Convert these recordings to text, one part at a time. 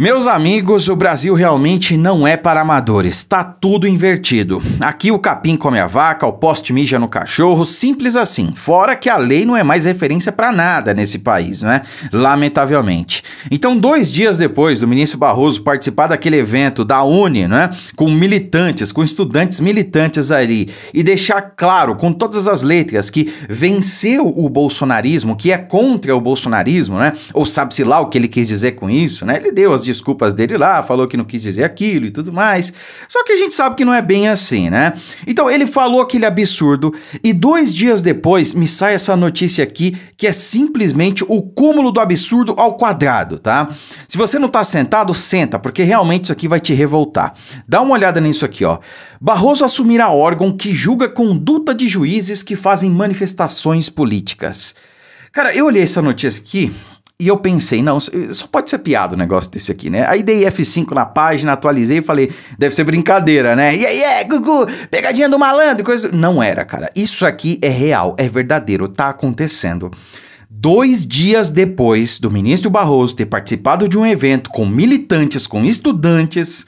Meus amigos, o Brasil realmente não é para amadores, tá tudo invertido. Aqui o capim come a vaca, o poste mija no cachorro, simples assim. Fora que a lei não é mais referência para nada nesse país, né? Lamentavelmente. Então, dois dias depois do ministro Barroso participar daquele evento da Uni, né? Com militantes, com estudantes militantes ali, e deixar claro, com todas as letras, que venceu o bolsonarismo, que é contra o bolsonarismo, né? Ou sabe-se lá o que ele quis dizer com isso, né? Ele deu as desculpas dele lá, falou que não quis dizer aquilo e tudo mais. Só que a gente sabe que não é bem assim, né? Então ele falou aquele absurdo e dois dias depois me sai essa notícia aqui que é simplesmente o cúmulo do absurdo ao quadrado, tá? Se você não tá sentado, senta, porque realmente isso aqui vai te revoltar. Dá uma olhada nisso aqui, ó. Barroso assumirá órgão que julga conduta de juízes que fazem manifestações políticas. Cara, eu olhei essa notícia aqui e eu pensei, não, só pode ser piada o negócio desse aqui, né? Aí dei F5 na página, atualizei e falei, deve ser brincadeira, né? E aí, é, Gugu, pegadinha do malandro, coisa. Não era, cara. Isso aqui é real, é verdadeiro, tá acontecendo. Dois dias depois do ministro Barroso ter participado de um evento com militantes, com estudantes,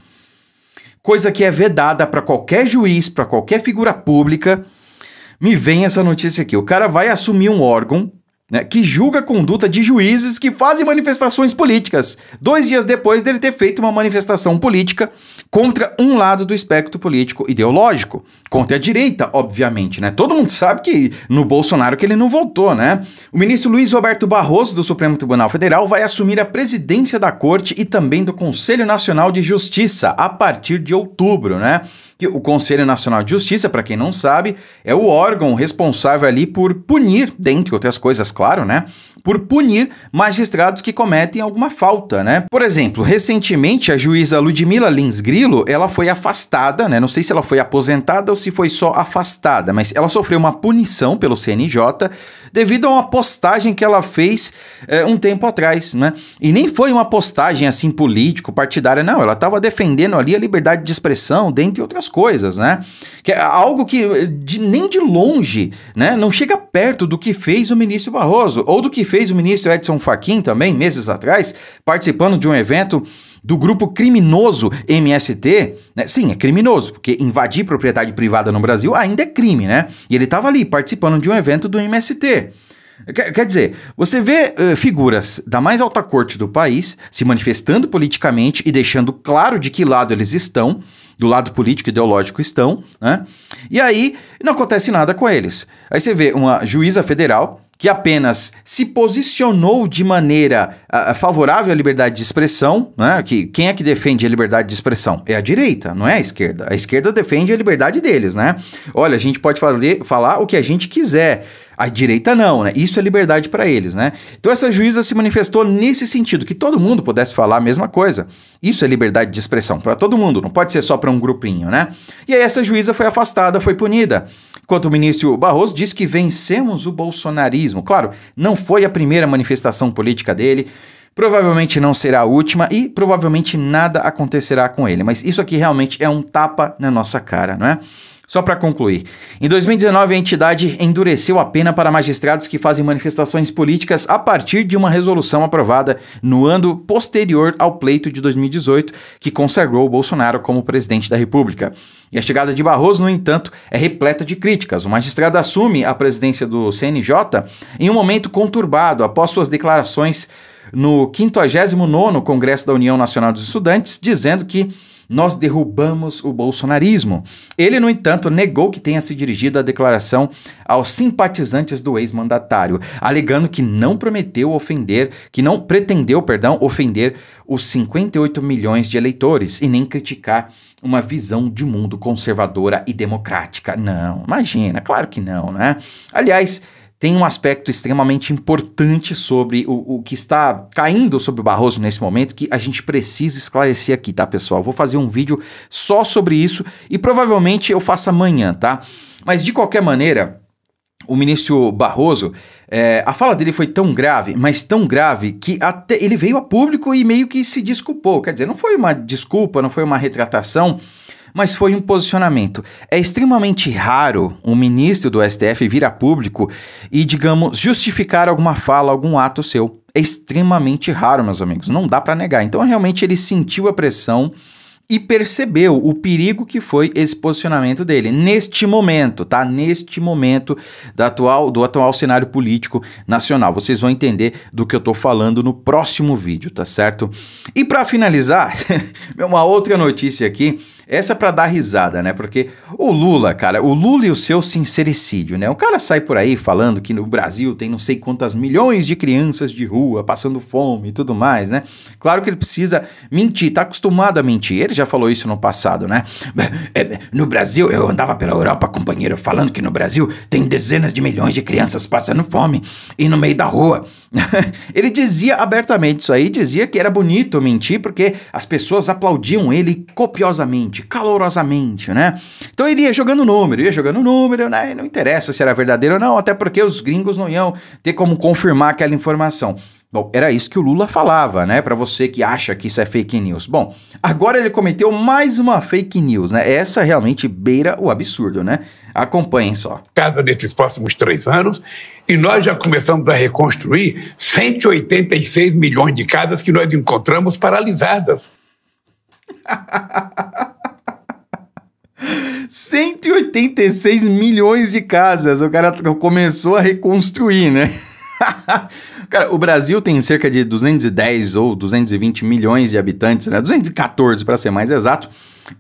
coisa que é vedada para qualquer juiz, para qualquer figura pública, me vem essa notícia aqui. O cara vai assumir um órgão né, que julga a conduta de juízes que fazem manifestações políticas, dois dias depois dele ter feito uma manifestação política contra um lado do espectro político ideológico, contra a direita, obviamente, né? Todo mundo sabe que no Bolsonaro que ele não votou, né? O ministro Luiz Roberto Barroso do Supremo Tribunal Federal vai assumir a presidência da Corte e também do Conselho Nacional de Justiça a partir de outubro, né? que o Conselho Nacional de Justiça, para quem não sabe, é o órgão responsável ali por punir, dentre outras coisas, claro, né? Por punir magistrados que cometem alguma falta, né? Por exemplo, recentemente a juíza Ludmila Lins Grilo, ela foi afastada, né? Não sei se ela foi aposentada ou se foi só afastada, mas ela sofreu uma punição pelo CNJ devido a uma postagem que ela fez é, um tempo atrás, né? E nem foi uma postagem assim político, partidária, não. Ela estava defendendo ali a liberdade de expressão, dentre outras coisas, né? Que é algo que de, nem de longe, né? Não chega perto do que fez o ministro Barroso ou do que fez o ministro Edson Fachin também meses atrás, participando de um evento do grupo criminoso MST, né? Sim, é criminoso, porque invadir propriedade privada no Brasil ainda é crime, né? E ele estava ali participando de um evento do MST. Quer, dizer, você vê uh, figuras da mais alta corte do país se manifestando politicamente e deixando claro de que lado eles estão, do lado político e ideológico estão, né? E aí não acontece nada com eles. Aí você vê uma juíza federal que apenas se posicionou de maneira uh, favorável à liberdade de expressão, né? Que quem é que defende a liberdade de expressão? É a direita, não é a esquerda. A esquerda defende a liberdade deles, né? Olha, a gente pode fazer, falar o que a gente quiser. A direita não, né? Isso é liberdade para eles, né? Então essa juíza se manifestou nesse sentido, que todo mundo pudesse falar a mesma coisa. Isso é liberdade de expressão para todo mundo, não pode ser só para um grupinho, né? E aí essa juíza foi afastada, foi punida. Enquanto o ministro Barroso disse que vencemos o bolsonarismo. Claro, não foi a primeira manifestação política dele, provavelmente não será a última e provavelmente nada acontecerá com ele. Mas isso aqui realmente é um tapa na nossa cara, não é? Só para concluir, em 2019 a entidade endureceu a pena para magistrados que fazem manifestações políticas a partir de uma resolução aprovada no ano posterior ao pleito de 2018 que consagrou Bolsonaro como presidente da República. E a chegada de Barroso, no entanto, é repleta de críticas. O magistrado assume a presidência do CNJ em um momento conturbado após suas declarações no 59º Congresso da União Nacional dos Estudantes, dizendo que nós derrubamos o bolsonarismo. Ele, no entanto, negou que tenha se dirigido a declaração aos simpatizantes do ex-mandatário, alegando que não prometeu ofender, que não pretendeu, perdão, ofender os 58 milhões de eleitores e nem criticar uma visão de mundo conservadora e democrática. Não, imagina, claro que não, né? Aliás, tem um aspecto extremamente importante sobre o, o que está caindo sobre o Barroso nesse momento que a gente precisa esclarecer aqui, tá, pessoal? Vou fazer um vídeo só sobre isso e provavelmente eu faço amanhã, tá? Mas de qualquer maneira, o ministro Barroso, é, a fala dele foi tão grave, mas tão grave, que até ele veio a público e meio que se desculpou. Quer dizer, não foi uma desculpa, não foi uma retratação mas foi um posicionamento. É extremamente raro um ministro do STF vir a público e, digamos, justificar alguma fala, algum ato seu. é extremamente raro, meus amigos. Não dá para negar. Então, realmente, ele sentiu a pressão e percebeu o perigo que foi esse posicionamento dele neste momento, tá? Neste momento da atual, do atual cenário político nacional. Vocês vão entender do que eu tô falando no próximo vídeo, tá certo? E para finalizar, uma outra notícia aqui essa é para dar risada, né? Porque o Lula, cara, o Lula e o seu sincericídio, né? O cara sai por aí falando que no Brasil tem não sei quantas milhões de crianças de rua passando fome e tudo mais, né? Claro que ele precisa mentir, tá acostumado a mentir. Ele já falou isso no passado, né? É, no Brasil, eu andava pela Europa, companheiro, falando que no Brasil tem dezenas de milhões de crianças passando fome e no meio da rua. ele dizia abertamente isso aí, dizia que era bonito mentir porque as pessoas aplaudiam ele copiosamente, calorosamente, né? Então ele ia jogando número, ia jogando número, né? E não interessa se era verdadeiro ou não, até porque os gringos não iam ter como confirmar aquela informação. Bom, era isso que o Lula falava, né? Para você que acha que isso é fake news. Bom, agora ele cometeu mais uma fake news, né? Essa realmente beira o absurdo, né? Acompanhem só. Casa nesses próximos três anos e nós já começamos a reconstruir 186 milhões de casas que nós encontramos paralisadas. 186 milhões de casas. O cara começou a reconstruir, né? Cara, o Brasil tem cerca de 210 ou 220 milhões de habitantes, né? 214 para ser mais exato.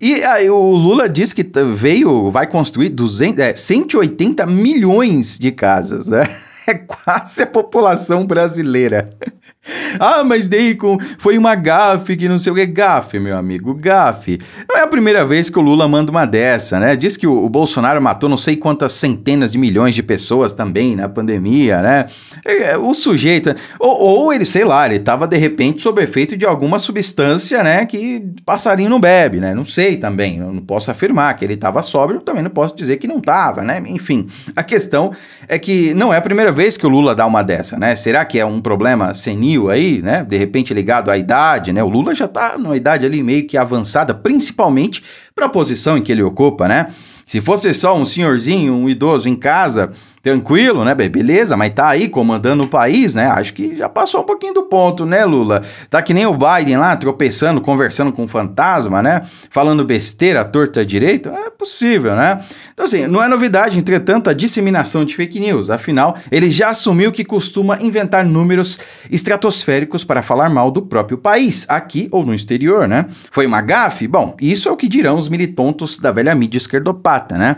E aí o Lula disse que veio, vai construir 200, é, 180 milhões de casas, né? É quase a população brasileira. Ah, mas Deacon, foi uma gafe que não sei o que. Gafe, meu amigo, gafe. Não é a primeira vez que o Lula manda uma dessa, né? Diz que o, Bolsonaro matou não sei quantas centenas de milhões de pessoas também na pandemia, né? É, o sujeito. Ou, ou, ele, sei lá, ele tava de repente sob efeito de alguma substância, né? Que passarinho não bebe, né? Não sei também. Eu não posso afirmar que ele tava sóbrio, também não posso dizer que não tava, né? Enfim, a questão é que não é a primeira vez que o Lula dá uma dessa, né? Será que é um problema senil? Aí, né? De repente ligado à idade, né? O Lula já está numa idade ali meio que avançada, principalmente para a posição em que ele ocupa, né? Se fosse só um senhorzinho, um idoso em casa, tranquilo, né? Beleza, mas tá aí comandando o país, né? Acho que já passou um pouquinho do ponto, né, Lula? Tá que nem o Biden lá, tropeçando, conversando com um fantasma, né? Falando besteira, torta direita. É possível, né? Então, assim, não é novidade, entretanto, a disseminação de fake news. Afinal, ele já assumiu que costuma inventar números estratosféricos para falar mal do próprio país, aqui ou no exterior, né? Foi uma gafe? Bom, isso é o que dirão os militontos da velha mídia esquerdopata, né?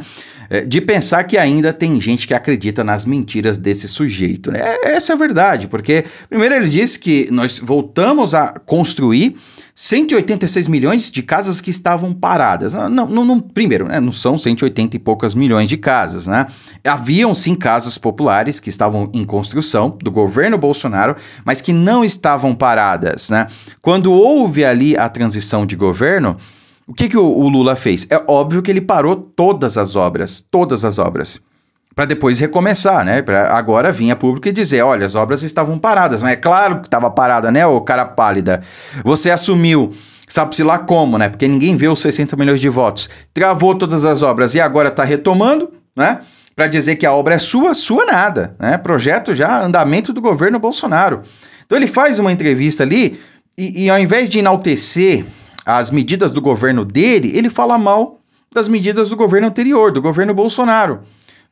É, de pensar que ainda tem gente que acredita nas mentiras desse sujeito. Né? É, essa é a verdade, porque primeiro ele disse que nós voltamos a construir 186 milhões de casas que estavam paradas. Não, não, não primeiro, né, não são 180 e poucas milhões de casas, né? Haviam sim casas populares que estavam em construção do governo Bolsonaro, mas que não estavam paradas, né? Quando houve ali a transição de governo, o que, que o, o Lula fez? É óbvio que ele parou todas as obras, todas as obras para depois recomeçar, né? Para agora vir a público e dizer, olha, as obras estavam paradas, mas é claro que estava parada, né, o cara pálida. Você assumiu, sabe-se lá como, né? Porque ninguém vê os 60 milhões de votos. Travou todas as obras e agora está retomando, né? Para dizer que a obra é sua, sua nada, né? Projeto já andamento do governo Bolsonaro. Então ele faz uma entrevista ali e, e ao invés de enaltecer as medidas do governo dele, ele fala mal das medidas do governo anterior, do governo Bolsonaro.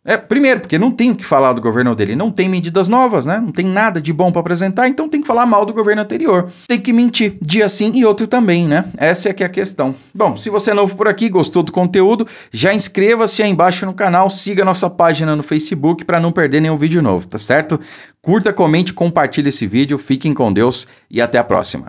É, primeiro, porque não tem o que falar do governo dele, não tem medidas novas, né? Não tem nada de bom para apresentar, então tem que falar mal do governo anterior. Tem que mentir, dia sim e outro também, né? Essa é que é a questão. Bom, se você é novo por aqui, gostou do conteúdo, já inscreva-se aí embaixo no canal, siga nossa página no Facebook para não perder nenhum vídeo novo, tá certo? Curta, comente, compartilhe esse vídeo, fiquem com Deus e até a próxima.